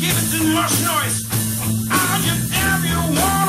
Give it to much noise. I'll give everyone.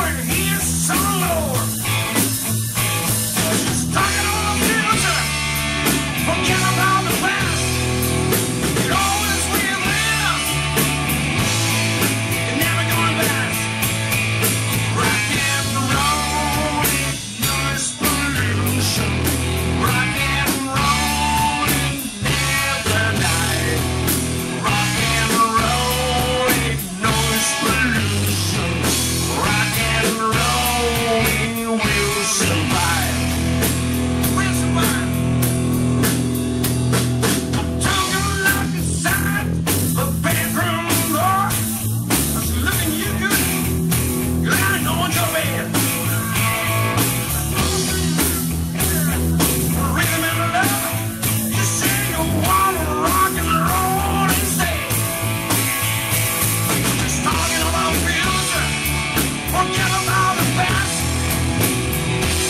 fast.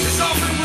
It's over.